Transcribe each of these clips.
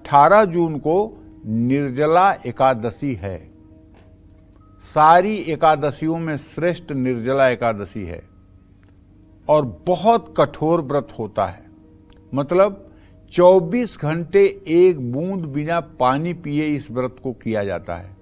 अठारह जून को निर्जला एकादशी है। सारी एकादशियों में श्रेष्ठ निर्जला एकादशी है और बहुत कठोर व्रत होता है। मतलब 24 घंटे एक बूंद बिना पानी पिए इस व्रत को किया जाता है।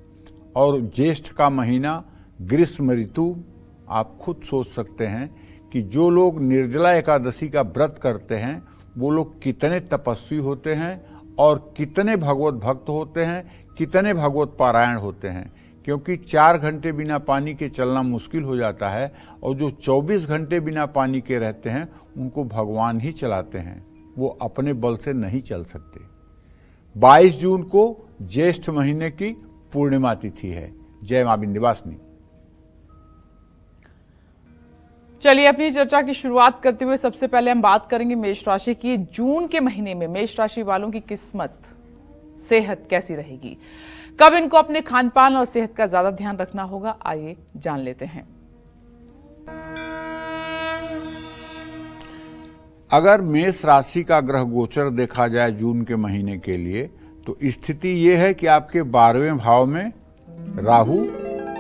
और ज्येष्ठ का महीना ग्रीष्म ऋतु आप खुद सोच सकते हैं कि जो लोग निर्जला एकादशी का व्रत करते हैं, वो लोग कितने तपस्वी होते हैं और कितने भगवत भक्त होते हैं, कितने भगवत पारायण होते हैं। क्योंकि चार घंटे बिना पानी के चलना मुश्किल हो जाता है और जो 24 घंटे बिना पानी के रहते हैं, उनको भगवान ही चलाते हैं। वो अपने बल से नहीं चल सकते। 22 जून को ज्येष्ठ महीने की पूर्णिमा तिथि है। जय माँ बिंदिवासनी चलिए अपनी चर्चा की शुरुआत करते हुए सबसे पहले हम बात करेंगे मेष राशि की। जून के महीने में मेष राशि वालों की किस्मत, सेहत कैसी रहेगी? कब इनको अपने खान पान और सेहत का ज़्यादा ध्यान रखना होगा? आइए जान लेते हैं। अगर मेष राशि का ग्रह गोचर देखा जाए जून के महीने के लिए तो स्थिति यह है कि आपके बारहवें भाव में राहु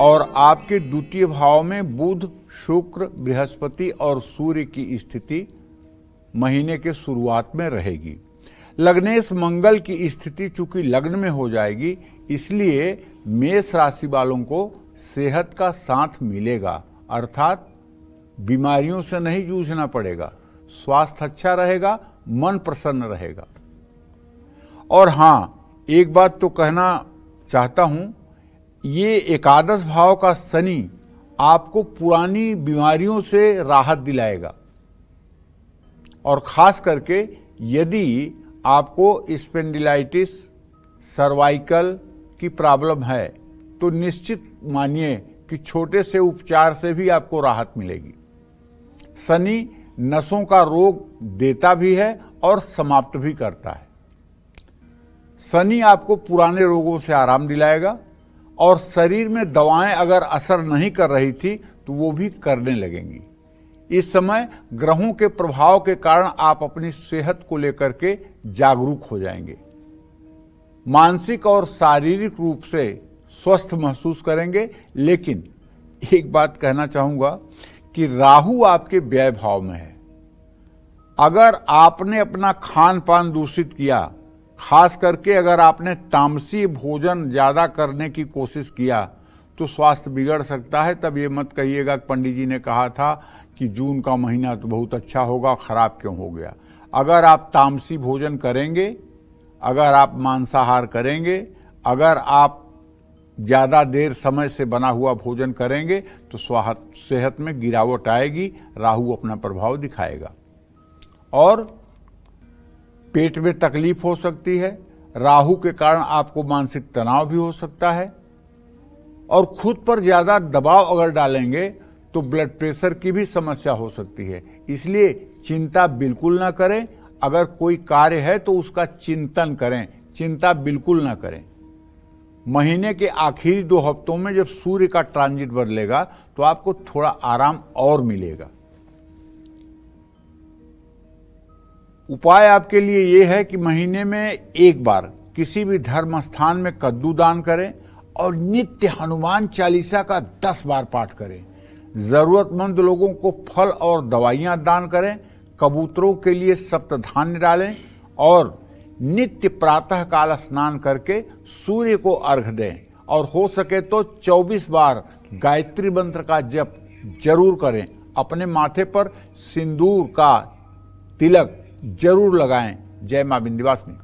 और आपके द्वितीय भाव में बुध शुक्र, बृहस्पति और सूर्य की स्थिति महीने के शुरुआत में रहेगी। लग्नेश मंगल की स्थिति चूँकि लग्न में हो जाएगी, इसलिए मेष राशि वालों को सेहत का साथ मिलेगा। अर्थात बीमारियों से नहीं जूझना पड़ेगा। स्वास्थ्य अच्छा रहेगा, मन प्रसन्न रहेगा। और हाँ, एक बात तो कहना चाहता हूँ, ये एकादश भाव का शनि आपको पुरानी बीमारियों से राहत दिलाएगा। और खास करके यदि आपको स्पेंडिलाइटिस, सर्वाइकल की प्रॉब्लम है तो निश्चित मानिए कि छोटे से उपचार से भी आपको राहत मिलेगी। शनि नसों का रोग देता भी है और समाप्त भी करता है। शनि आपको पुराने रोगों से आराम दिलाएगा और शरीर में दवाएँ अगर असर नहीं कर रही थी तो वो भी करने लगेंगी। इस समय ग्रहों के प्रभाव के कारण आप अपनी सेहत को लेकर के जागरूक हो जाएँगे। मानसिक और शारीरिक रूप से स्वस्थ महसूस करेंगे। लेकिन एक बात कहना चाहूँगा कि राहु आपके व्यय भाव में है। अगर आपने अपना खान पान दूषित किया खास करके अगर आपने तामसी भोजन ज़्यादा करने की कोशिश किया तो स्वास्थ्य बिगड़ सकता है। तब ये मत कहिएगा पंडित जी ने कहा था कि जून का महीना तो बहुत अच्छा होगा, खराब क्यों हो गया। अगर आप तामसी भोजन करेंगे, अगर आप मांसाहार करेंगे, अगर आप ज़्यादा देर समय से बना हुआ भोजन करेंगे तो सेहत में गिरावट आएगी, राहु अपना प्रभाव दिखाएगा। और पेट में तकलीफ़ हो सकती है, राहु के कारण आपको मानसिक तनाव भी हो सकता है, और खुद पर ज़्यादा दबाव अगर डालेंगे तो ब्लड प्रेशर की भी समस्या हो सकती है। इसलिए चिंता बिल्कुल ना करें। अगर कोई कार्य है तो उसका चिंतन करें। चिंता बिल्कुल ना करें। महीने के आखिरी दो हफ्तों में जब सूर्य का ट्रांजिट बदलेगा तो आपको थोड़ा आराम और मिलेगा। उपाय आपके लिए ये है कि महीने में एक बार किसी भी धर्म स्थान में कद्दू दान करें और नित्य हनुमान चालीसा का दस बार पाठ करें। जरूरतमंद लोगों को फल और दवाइयाँ दान करें, कबूतरों के लिए सप्त धान्य डालें और नित्य प्रातः काल स्नान करके सूर्य को अर्घ दें। और हो सके तो 24 बार गायत्री मंत्र का जप ज़रूर करें। अपने माथे पर सिंदूर का तिलक ज़रूर लगाएँ। जय माँ बिंदिवासनी